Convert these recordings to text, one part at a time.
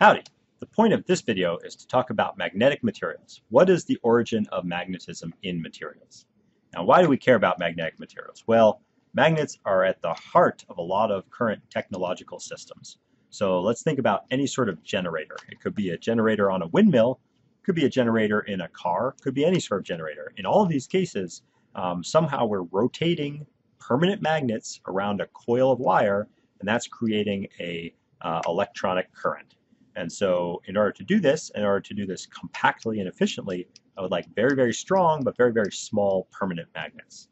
Howdy! The point of this video is to talk about magnetic materials. What is the origin of magnetism in materials? Now why do we care about magnetic materials? Well, magnets are at the heart of a lot of current technological systems. So let's think about any sort of generator. It could be a generator on a windmill, could be a generator in a car, could be any sort of generator. In all of these cases, um, somehow we're rotating permanent magnets around a coil of wire, and that's creating a uh, electronic current. And so in order to do this, in order to do this compactly and efficiently, I would like very, very strong but very, very small permanent magnets.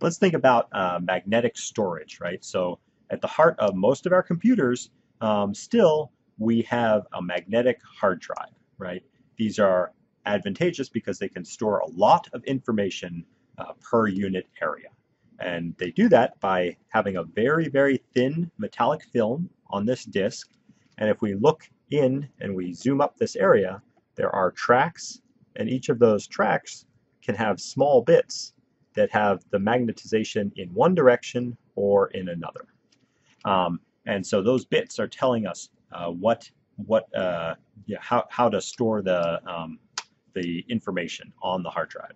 Let's think about uh, magnetic storage, right? So at the heart of most of our computers, um, still we have a magnetic hard drive, right? These are advantageous because they can store a lot of information uh, per unit area. And they do that by having a very, very thin metallic film on this disk. And if we look in and we zoom up this area, there are tracks, and each of those tracks can have small bits that have the magnetization in one direction or in another. Um, and so those bits are telling us uh, what what uh, yeah, how, how to store the um, the information on the hard drive.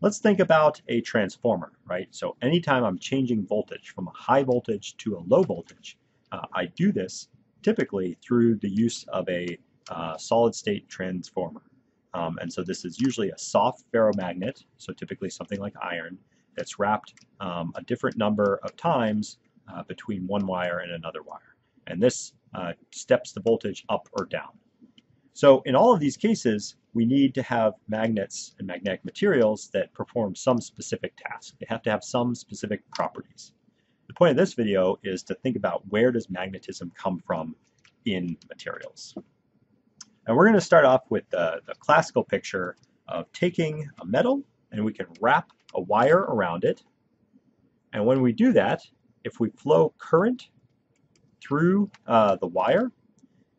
Let's think about a transformer, right? So anytime I'm changing voltage from a high voltage to a low voltage, uh, I do this typically through the use of a uh, solid state transformer. Um, and so this is usually a soft ferromagnet, so typically something like iron, that's wrapped um, a different number of times uh, between one wire and another wire. And this uh, steps the voltage up or down. So in all of these cases, we need to have magnets and magnetic materials that perform some specific task. They have to have some specific properties. The point of this video is to think about where does magnetism come from in materials. And we're going to start off with the, the classical picture of taking a metal and we can wrap a wire around it. And when we do that, if we flow current through uh, the wire,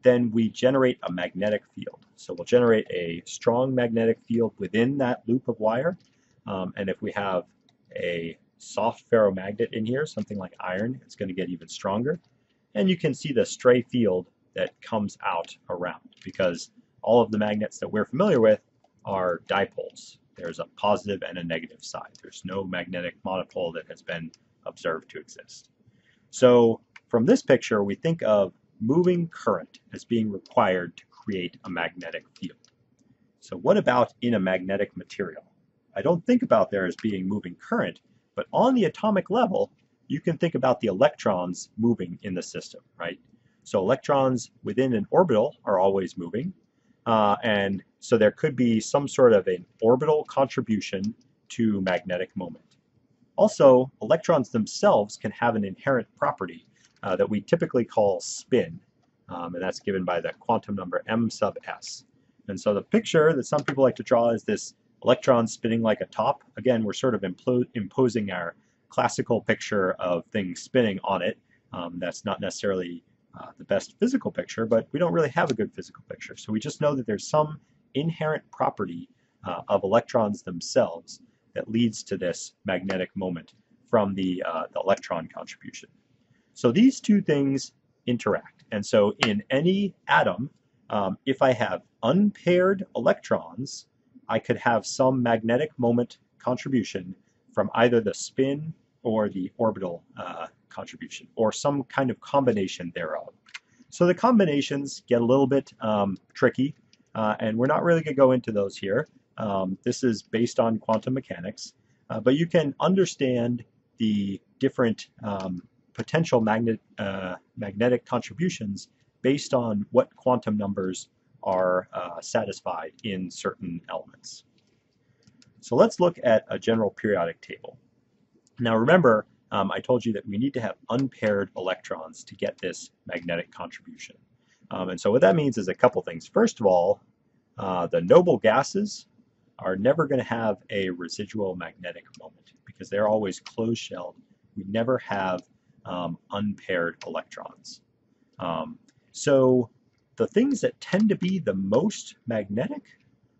then we generate a magnetic field. So we'll generate a strong magnetic field within that loop of wire. Um, and if we have a soft ferromagnet in here, something like iron, it's going to get even stronger. And you can see the stray field that comes out around because all of the magnets that we're familiar with are dipoles. There's a positive and a negative side. There's no magnetic monopole that has been observed to exist. So from this picture, we think of moving current as being required to create a magnetic field. So what about in a magnetic material? I don't think about there as being moving current, but on the atomic level, you can think about the electrons moving in the system, right? So electrons within an orbital are always moving, uh, and so there could be some sort of an orbital contribution to magnetic moment. Also, electrons themselves can have an inherent property uh, that we typically call spin, um, and that's given by the quantum number m sub s. And so the picture that some people like to draw is this electrons spinning like a top. Again, we're sort of imposing our classical picture of things spinning on it. Um, that's not necessarily uh, the best physical picture, but we don't really have a good physical picture. So we just know that there's some inherent property uh, of electrons themselves that leads to this magnetic moment from the, uh, the electron contribution. So these two things interact. And so in any atom, um, if I have unpaired electrons, I could have some magnetic moment contribution from either the spin or the orbital uh, contribution, or some kind of combination thereof. So the combinations get a little bit um, tricky, uh, and we're not really going to go into those here. Um, this is based on quantum mechanics, uh, but you can understand the different um, potential magnet, uh, magnetic contributions based on what quantum numbers are uh, satisfied in certain elements. So let's look at a general periodic table. Now remember, um, I told you that we need to have unpaired electrons to get this magnetic contribution. Um, and so what that means is a couple things. First of all, uh, the noble gases are never going to have a residual magnetic moment because they're always closed-shelled. We never have um, unpaired electrons. Um, so the things that tend to be the most magnetic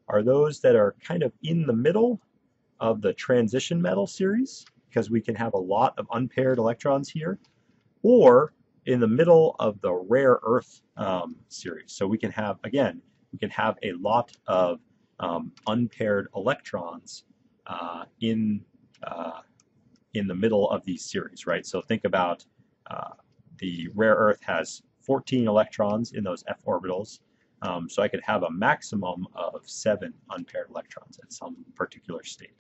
are those that are kind of in the middle of the transition metal series because we can have a lot of unpaired electrons here or in the middle of the rare earth um, series. So we can have, again, we can have a lot of um, unpaired electrons uh, in, uh, in the middle of these series, right? So think about uh, the rare earth has 14 electrons in those f orbitals. Um, so I could have a maximum of seven unpaired electrons at some particular state.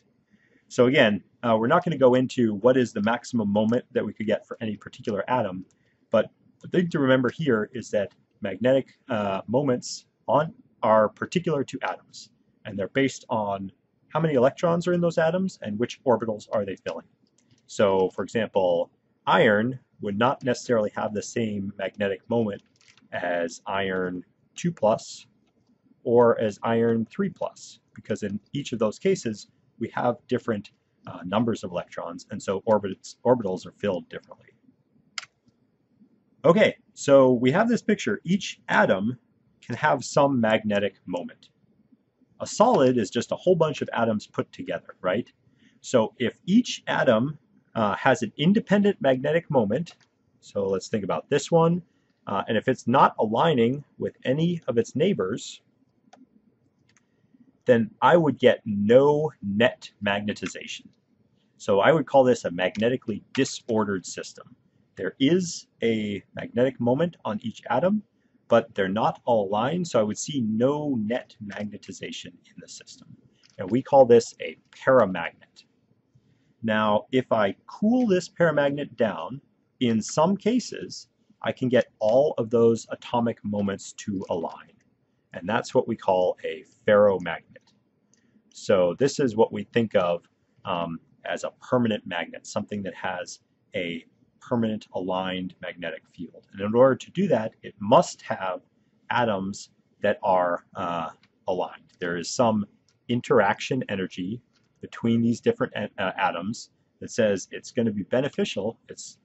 So again, uh, we're not going to go into what is the maximum moment that we could get for any particular atom, but the thing to remember here is that magnetic uh, moments on are particular to atoms, and they're based on how many electrons are in those atoms and which orbitals are they filling. So for example, iron would not necessarily have the same magnetic moment as iron 2 plus or as iron 3 plus because in each of those cases we have different uh, numbers of electrons and so orbits, orbitals are filled differently. Okay, so we have this picture. Each atom can have some magnetic moment. A solid is just a whole bunch of atoms put together, right? So if each atom uh, has an independent magnetic moment, so let's think about this one, uh, and if it's not aligning with any of its neighbors, then I would get no net magnetization. So I would call this a magnetically disordered system. There is a magnetic moment on each atom, but they're not all aligned, so I would see no net magnetization in the system. And we call this a paramagnet. Now, if I cool this paramagnet down, in some cases, I can get all of those atomic moments to align. And that's what we call a ferromagnet. So this is what we think of um, as a permanent magnet, something that has a permanent aligned magnetic field. And in order to do that, it must have atoms that are uh, aligned. There is some interaction energy between these different uh, atoms that says it's going to be beneficial, it's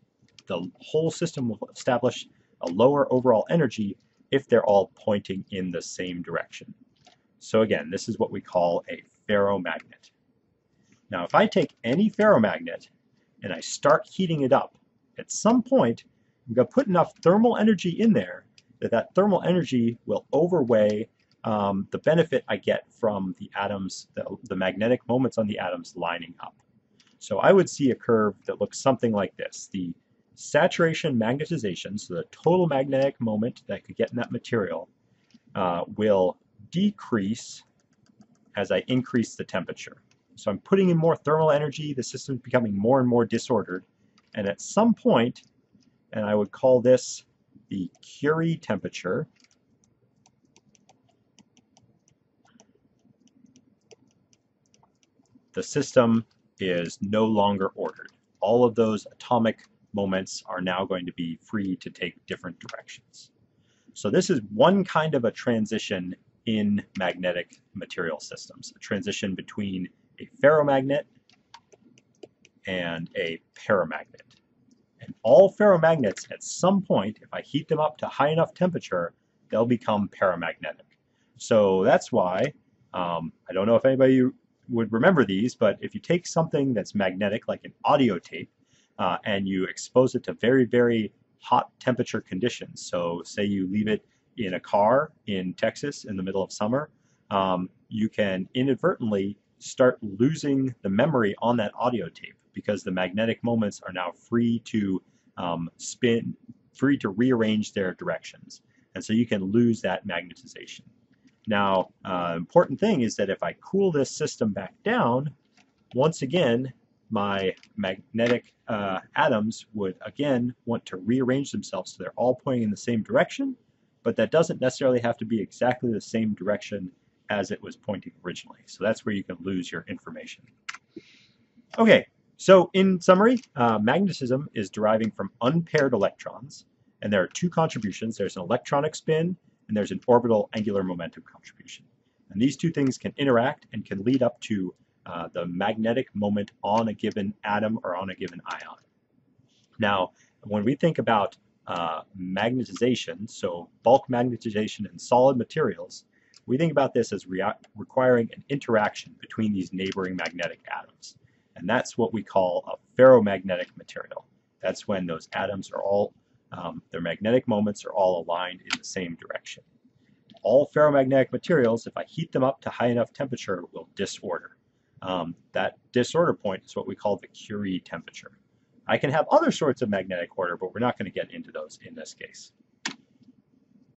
the whole system will establish a lower overall energy if they're all pointing in the same direction. So again, this is what we call a ferromagnet. Now if I take any ferromagnet and I start heating it up, at some point I'm going to put enough thermal energy in there that that thermal energy will overweigh um, the benefit I get from the atoms, the, the magnetic moments on the atoms lining up. So I would see a curve that looks something like this. The saturation magnetization, so the total magnetic moment that I could get in that material, uh, will decrease as I increase the temperature. So I'm putting in more thermal energy, the system's becoming more and more disordered, and at some point, and I would call this the Curie temperature, the system is no longer ordered. All of those atomic moments are now going to be free to take different directions. So this is one kind of a transition in magnetic material systems, a transition between a ferromagnet and a paramagnet. And all ferromagnets, at some point, if I heat them up to high enough temperature, they'll become paramagnetic. So that's why, um, I don't know if anybody would remember these, but if you take something that's magnetic, like an audio tape, uh, and you expose it to very, very hot temperature conditions. So say you leave it in a car in Texas in the middle of summer, um, you can inadvertently start losing the memory on that audio tape because the magnetic moments are now free to um, spin, free to rearrange their directions. And so you can lose that magnetization. Now, uh, important thing is that if I cool this system back down, once again, my magnetic uh, atoms would again want to rearrange themselves so they're all pointing in the same direction, but that doesn't necessarily have to be exactly the same direction as it was pointing originally. So that's where you can lose your information. Okay, so in summary, uh, magnetism is deriving from unpaired electrons, and there are two contributions. There's an electronic spin, and there's an orbital angular momentum contribution. And these two things can interact and can lead up to uh, the magnetic moment on a given atom or on a given ion. Now, when we think about uh, magnetization, so bulk magnetization in solid materials, we think about this as requiring an interaction between these neighboring magnetic atoms. And that's what we call a ferromagnetic material. That's when those atoms are all Um, their magnetic moments are all aligned in the same direction. All ferromagnetic materials, if I heat them up to high enough temperature, will disorder. Um, that disorder point is what we call the Curie temperature. I can have other sorts of magnetic order, but we're not going to get into those in this case.